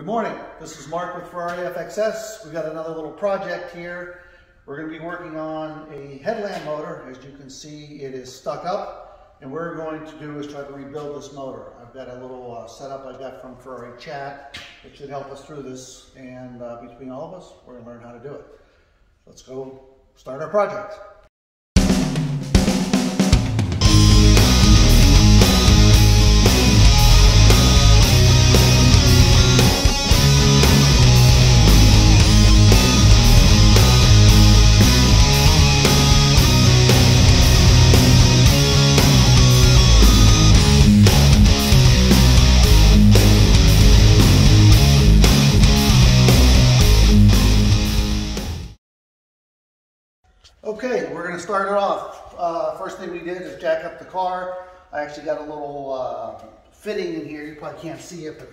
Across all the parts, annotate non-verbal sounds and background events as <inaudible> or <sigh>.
Good morning. This is Mark with Ferrari FXS. We've got another little project here. We're going to be working on a headlamp motor. As you can see, it is stuck up. And we're going to do is try to rebuild this motor. I've got a little uh, setup I got from Ferrari Chat. It should help us through this. And uh, between all of us, we're going to learn how to do it. Let's go start our project. Car. I actually got a little uh, fitting in here. You probably can't see it, but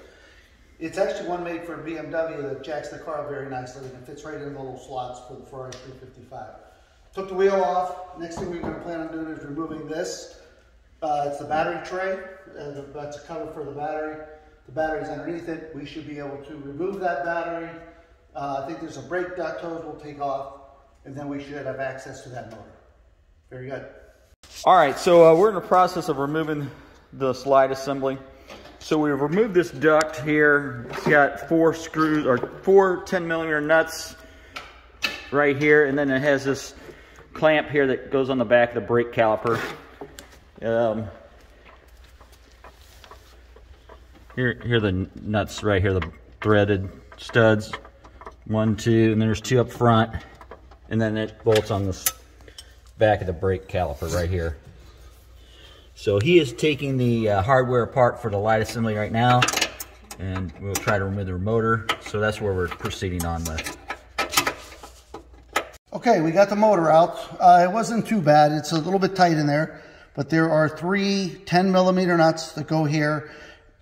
it's actually one made for BMW that jacks the car very nicely and it fits right in the little slots for the Ferrari 355. Took the wheel off. Next thing we're going to plan on doing is removing this. Uh, it's the battery tray. Uh, that's a cover for the battery. The battery's underneath it. We should be able to remove that battery. Uh, I think there's a brake duct hose we'll take off and then we should have access to that motor. Very good. All right, so uh, we're in the process of removing the slide assembly. So we've removed this duct here. It's got four screws or four 10 millimeter nuts right here, and then it has this clamp here that goes on the back of the brake caliper. Um, here, here are the nuts right here, the threaded studs. One, two, and then there's two up front and then it bolts on the back of the brake caliper right here. So he is taking the uh, hardware apart for the light assembly right now, and we'll try to remove the motor. So that's where we're proceeding on with. Okay, we got the motor out. Uh, it wasn't too bad. It's a little bit tight in there, but there are three 10 millimeter nuts that go here.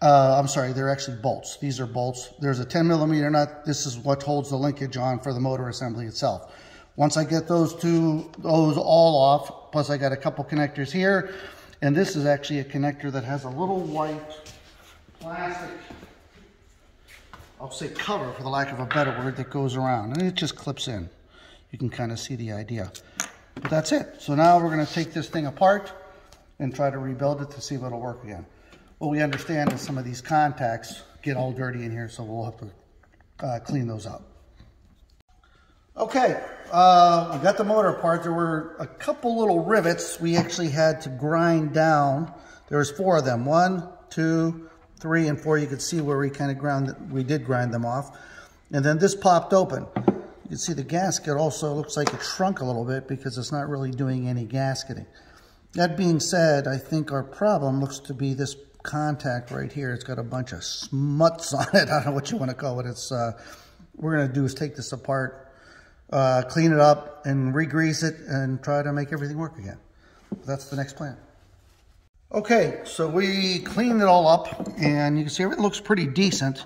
Uh, I'm sorry, they're actually bolts. These are bolts. There's a 10 millimeter nut. This is what holds the linkage on for the motor assembly itself. Once I get those two, those all off, plus I got a couple connectors here, and this is actually a connector that has a little white plastic, I'll say cover for the lack of a better word, that goes around, and it just clips in. You can kind of see the idea. But that's it. So now we're gonna take this thing apart and try to rebuild it to see if it'll work again. What we understand is some of these contacts get all dirty in here, so we'll have to uh, clean those up. Okay, uh, we got the motor apart. There were a couple little rivets we actually had to grind down. There was four of them. One, two, three, and four. You could see where we kind of ground, we did grind them off. And then this popped open. You can see the gasket also looks like it shrunk a little bit because it's not really doing any gasketing. That being said, I think our problem looks to be this contact right here. It's got a bunch of smuts <laughs> on it. I don't know what you want to call it. It's uh, we're going to do is take this apart uh, clean it up and re-grease it and try to make everything work again. That's the next plan. Okay, so we cleaned it all up and you can see everything looks pretty decent.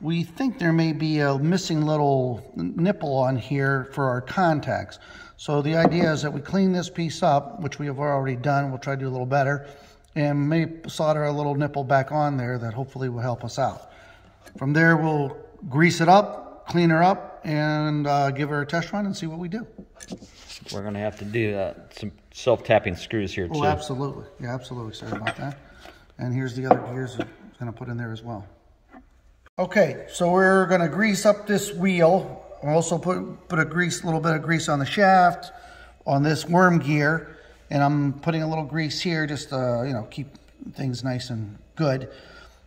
We think there may be a missing little nipple on here for our contacts. So the idea is that we clean this piece up, which we have already done. We'll try to do a little better and maybe solder a little nipple back on there that hopefully will help us out. From there, we'll grease it up, clean her up, and uh, give her a test run and see what we do. We're going to have to do uh, some self-tapping screws here, oh, too. Oh, absolutely. Yeah, absolutely. Sorry about that. And here's the other gears I'm going to put in there as well. Okay, so we're going to grease up this wheel. also put, put a grease, little bit of grease on the shaft, on this worm gear. And I'm putting a little grease here just to, you know, keep things nice and good.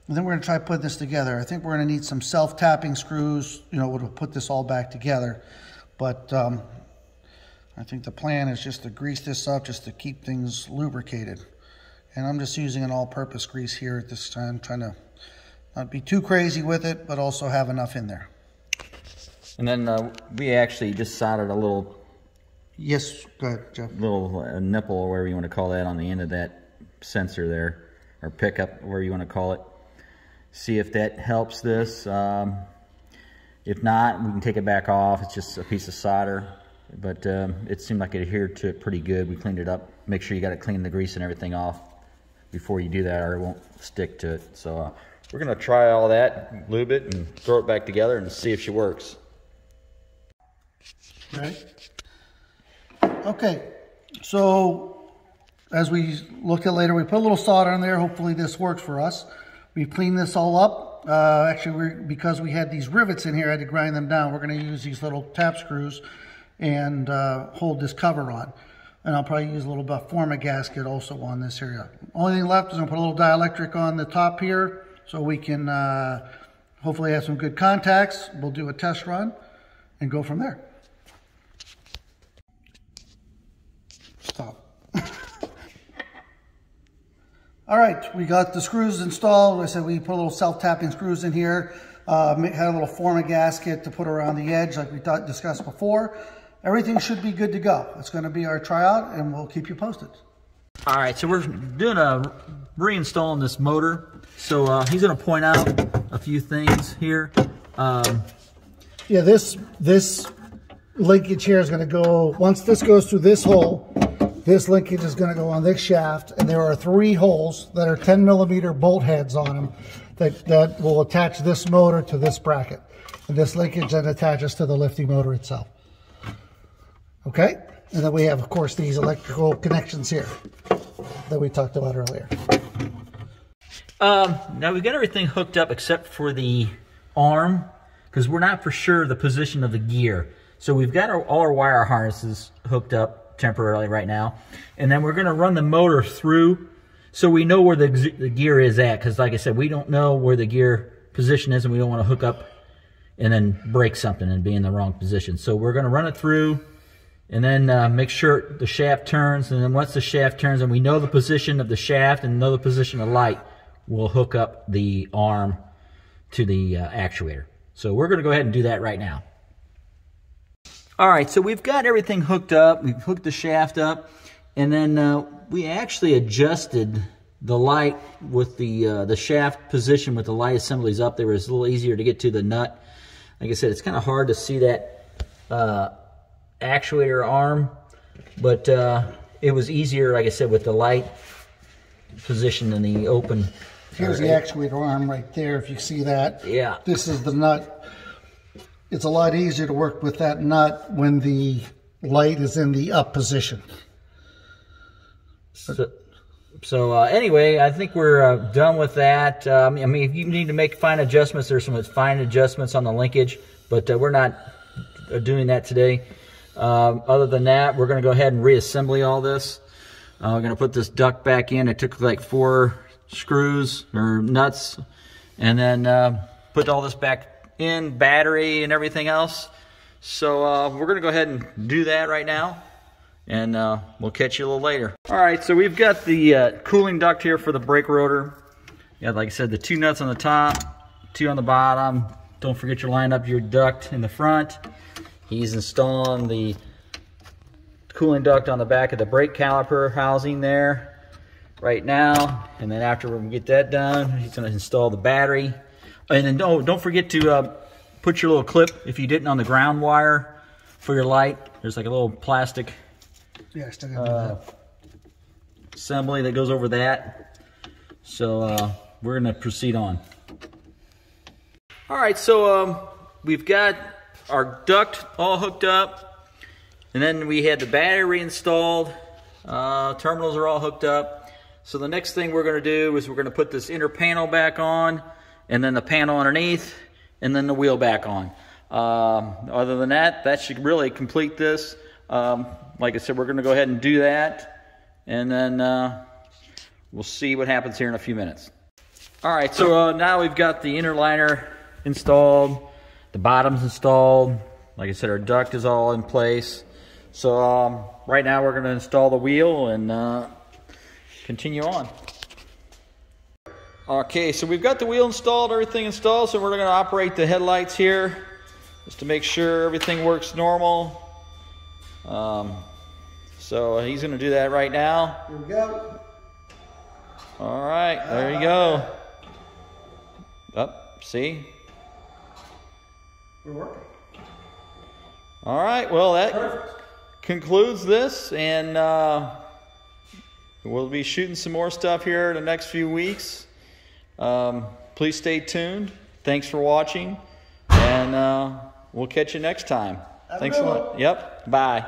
And then we're going to try putting this together. I think we're going to need some self-tapping screws, you know, to put this all back together. But um, I think the plan is just to grease this up just to keep things lubricated. And I'm just using an all-purpose grease here at this time, trying to not be too crazy with it, but also have enough in there. And then uh, we actually just soldered a little... Yes, go ahead, Jeff. Little uh, nipple, or whatever you want to call that, on the end of that sensor there, or pickup, whatever you want to call it see if that helps this. Um, if not, we can take it back off. It's just a piece of solder, but um, it seemed like it adhered to it pretty good. We cleaned it up. Make sure you got to clean the grease and everything off before you do that or it won't stick to it. So uh, we're gonna try all that, lube it, and throw it back together and see if she works. Right. Okay, so as we look at later, we put a little solder in there. Hopefully this works for us. We've cleaned this all up. Uh, actually, we're, because we had these rivets in here, I had to grind them down. We're going to use these little tap screws and uh, hold this cover on. And I'll probably use a little Form-A-Gasket also on this area. Only thing left is I'm going to put a little dielectric on the top here so we can uh, hopefully have some good contacts. We'll do a test run and go from there. All right, we got the screws installed. I said we put a little self-tapping screws in here. Uh, had a little Form-A-Gasket to put around the edge like we discussed before. Everything should be good to go. It's going to be our tryout and we'll keep you posted. All right, so we're doing a reinstalling this motor. So uh, he's going to point out a few things here. Um, yeah, this this linkage here is going to go, once this goes through this hole, this linkage is going to go on this shaft, and there are three holes that are 10 millimeter bolt heads on them that, that will attach this motor to this bracket. And this linkage then attaches to the lifting motor itself. Okay? And then we have, of course, these electrical connections here that we talked about earlier. Um, now we've got everything hooked up except for the arm because we're not for sure the position of the gear. So we've got our, all our wire harnesses hooked up temporarily right now. And then we're going to run the motor through so we know where the, the gear is at. Because like I said, we don't know where the gear position is and we don't want to hook up and then break something and be in the wrong position. So we're going to run it through and then uh, make sure the shaft turns. And then once the shaft turns and we know the position of the shaft and know the position of light, we'll hook up the arm to the uh, actuator. So we're going to go ahead and do that right now. All right, so we've got everything hooked up. We've hooked the shaft up, and then uh, we actually adjusted the light with the uh, the shaft position with the light assemblies up there. It's a little easier to get to the nut. Like I said, it's kind of hard to see that uh, actuator arm, but uh, it was easier, like I said, with the light position in the open. Here's the actuator arm right there, if you see that. Yeah. This is the nut it's a lot easier to work with that nut when the light is in the up position. So, so uh, anyway, I think we're uh, done with that. Um, I mean, if you need to make fine adjustments, there's some fine adjustments on the linkage, but uh, we're not uh, doing that today. Um, other than that, we're going to go ahead and reassemble all this. We're going to put this duct back in. It took like four screws or nuts, and then uh, put all this back in battery and everything else. So uh, we're to go ahead and do that right now. And uh, we'll catch you a little later. All right, so we've got the uh, cooling duct here for the brake rotor. Yeah, like I said, the two nuts on the top, two on the bottom. Don't forget to line up your duct in the front. He's installing the cooling duct on the back of the brake caliper housing there right now. And then after we get that done, he's gonna install the battery and then don't, don't forget to uh, put your little clip, if you didn't, on the ground wire for your light. There's like a little plastic yeah, uh, that. assembly that goes over that. So uh, we're going to proceed on. All right, so um, we've got our duct all hooked up. And then we had the battery installed. Uh, terminals are all hooked up. So the next thing we're going to do is we're going to put this inner panel back on and then the panel underneath, and then the wheel back on. Um, other than that, that should really complete this. Um, like I said, we're going to go ahead and do that, and then uh, we'll see what happens here in a few minutes. All right, so uh, now we've got the inner liner installed, the bottom's installed. Like I said, our duct is all in place. So um, right now we're going to install the wheel and uh, continue on. Okay, so we've got the wheel installed, everything installed, so we're going to operate the headlights here just to make sure everything works normal. Um, so he's going to do that right now. Here we go. All right, there you go. Up, see? We're working. All right, well, that Perfect. concludes this, and uh, we'll be shooting some more stuff here in the next few weeks. Um, please stay tuned. Thanks for watching, and uh, we'll catch you next time. Have Thanks a lot. Yep. Bye.